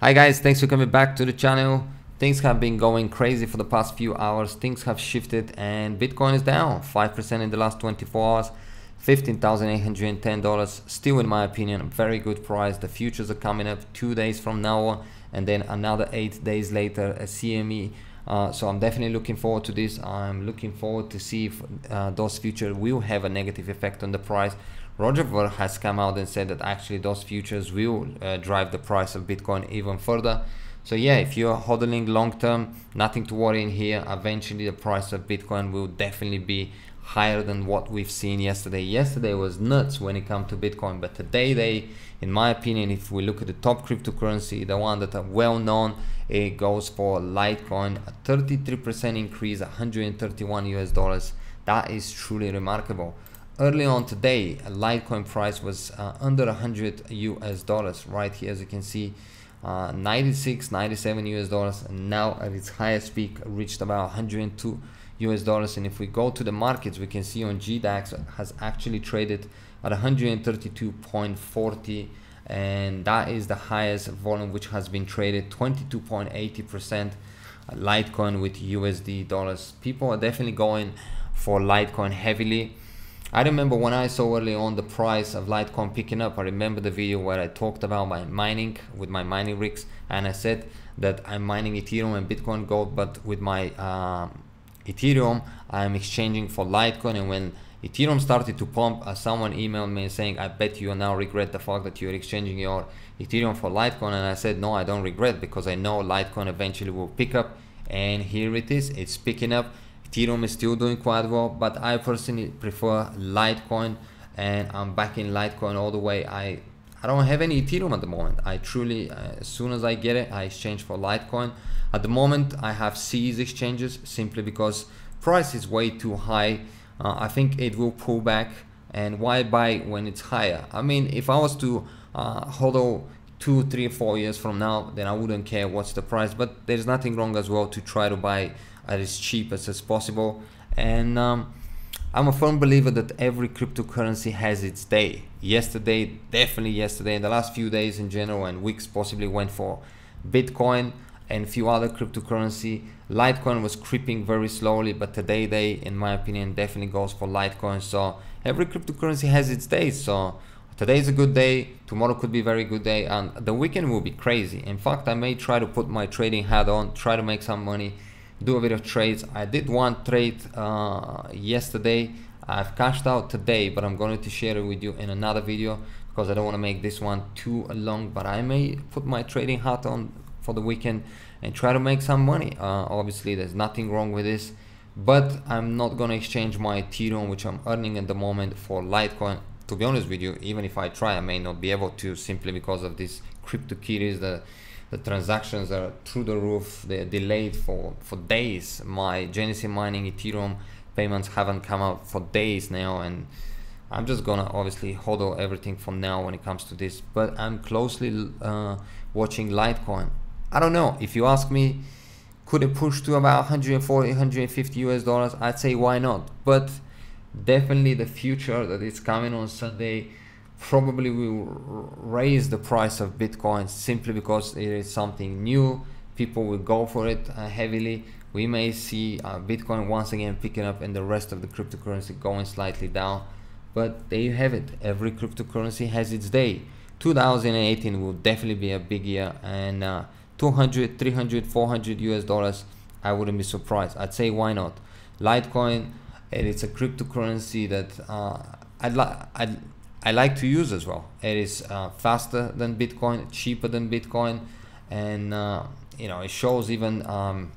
Hi guys, thanks for coming back to the channel. Things have been going crazy for the past few hours. Things have shifted and Bitcoin is down 5% in the last 24 hours. $15,810 still in my opinion a very good price the futures are coming up two days from now and then another eight days later a CME uh, so I'm definitely looking forward to this I'm looking forward to see if uh, those futures will have a negative effect on the price Roger Ver has come out and said that actually those futures will uh, drive the price of Bitcoin even further. So yeah, if you're hodling long term, nothing to worry in here. Eventually the price of Bitcoin will definitely be higher than what we've seen yesterday. Yesterday was nuts when it comes to Bitcoin, but today they, in my opinion, if we look at the top cryptocurrency, the one that are well known, it goes for Litecoin, a 33% increase, 131 US dollars. That is truly remarkable early on today litecoin price was uh, under 100 us dollars right here as you can see uh, 96 97 us dollars and now at its highest peak reached about 102 us dollars. And if we go to the markets we can see on gdax has actually traded at 132.40 and that is the highest volume which has been traded 22.80 percent litecoin with usd dollars. People are definitely going for litecoin heavily I remember when I saw early on the price of Litecoin picking up, I remember the video where I talked about my mining with my mining rigs and I said that I'm mining Ethereum and Bitcoin Gold, but with my uh, Ethereum, I'm exchanging for Litecoin and when Ethereum started to pump, uh, someone emailed me saying, I bet you now regret the fact that you're exchanging your Ethereum for Litecoin. And I said, no, I don't regret because I know Litecoin eventually will pick up. And here it is, it's picking up Ethereum is still doing quite well, but I personally prefer Litecoin and I'm backing Litecoin all the way. I I don't have any Ethereum at the moment. I truly, uh, as soon as I get it, I exchange for Litecoin. At the moment, I have Seize exchanges simply because price is way too high. Uh, I think it will pull back. And why buy when it's higher? I mean, if I was to uh, two, three, four years from now, then I wouldn't care what's the price. But there's nothing wrong as well to try to buy at as cheap as, as possible. And um, I'm a firm believer that every cryptocurrency has its day. Yesterday, definitely yesterday, in the last few days in general and weeks possibly went for Bitcoin and few other cryptocurrency. Litecoin was creeping very slowly, but today they, in my opinion, definitely goes for Litecoin. So every cryptocurrency has its day. So today is a good day, tomorrow could be a very good day, and the weekend will be crazy. In fact, I may try to put my trading hat on, try to make some money do a bit of trades. I did one trade uh, yesterday. I've cashed out today, but I'm going to share it with you in another video because I don't want to make this one too long. But I may put my trading hat on for the weekend and try to make some money. Uh, obviously, there's nothing wrong with this, but I'm not going to exchange my Ethereum, which I'm earning at the moment, for Litecoin. To be honest with you, even if I try, I may not be able to simply because of these crypto kitties that the transactions are through the roof they're delayed for for days. My genesis mining ethereum payments haven't come out for days now and i'm just gonna obviously hodl everything from now when it comes to this. But i'm closely uh, watching litecoin. I don't know if you ask me could it push to about 140 150 us dollars? I'd say why not? But definitely the future that is coming on sunday probably will raise the price of Bitcoin simply because it is something new. People will go for it uh, heavily. We may see uh, Bitcoin once again picking up and the rest of the cryptocurrency going slightly down. But there you have it. Every cryptocurrency has its day. 2018 will definitely be a big year and uh, 200, 300, 400 US dollars. I wouldn't be surprised. I'd say why not? Litecoin, it's a cryptocurrency that uh, I'd like. I'd I like to use as well. It is uh, faster than Bitcoin, cheaper than Bitcoin, and uh, you know it shows even um,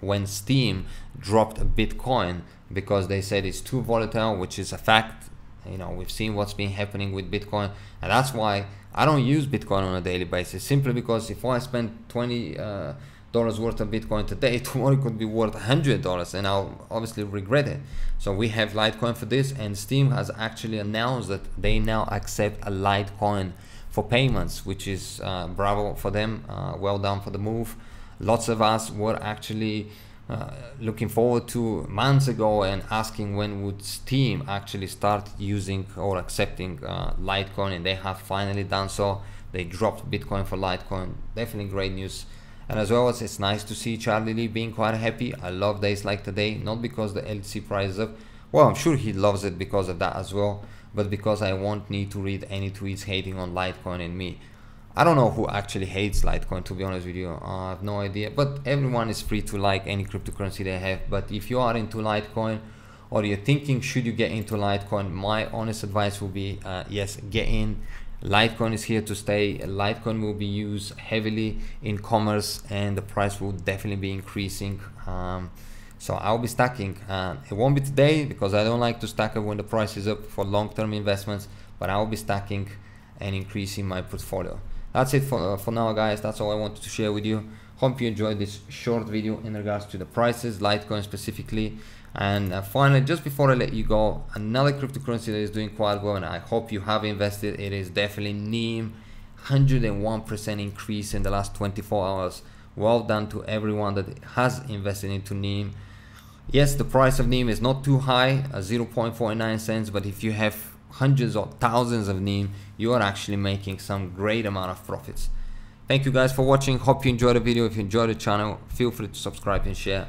when Steam dropped a Bitcoin because they said it's too volatile, which is a fact. You know we've seen what's been happening with Bitcoin, and that's why I don't use Bitcoin on a daily basis. Simply because if I spend 20 uh, dollars worth of Bitcoin today, tomorrow it could be worth hundred dollars, and I'll obviously regret it. So we have Litecoin for this, and Steam has actually announced that they now accept a Litecoin for payments, which is uh, bravo for them. Uh, well done for the move. Lots of us were actually uh, looking forward to months ago and asking when would Steam actually start using or accepting uh, Litecoin, and they have finally done so. they dropped Bitcoin for Litecoin. Definitely great news. And as well as it's nice to see Charlie Lee being quite happy. I love days like today, not because the LTC price is up. Well, I'm sure he loves it because of that as well, but because I won't need to read any tweets hating on Litecoin and me. I don't know who actually hates Litecoin to be honest with you. Uh, I have no idea, but everyone is free to like any cryptocurrency they have. But if you are into Litecoin or you're thinking should you get into Litecoin, my honest advice will be uh, yes, get in Litecoin is here to stay. Litecoin will be used heavily in commerce and the price will definitely be increasing. Um, so I'll be stacking. Uh, it won't be today because I don't like to stack it when the price is up for long-term investments, but I'll be stacking and increasing my portfolio. That's it for, uh, for now, guys. That's all I wanted to share with you. Hope you enjoyed this short video in regards to the prices, Litecoin specifically. And uh, finally, just before I let you go, another cryptocurrency that is doing quite well, and I hope you have invested. It is definitely NEM, 101% increase in the last 24 hours. Well done to everyone that has invested into NEM. Yes, the price of NEM is not too high, uh, 0.49 cents, but if you have hundreds or thousands of NEM, you are actually making some great amount of profits. Thank you guys for watching. Hope you enjoyed the video. If you enjoyed the channel, feel free to subscribe and share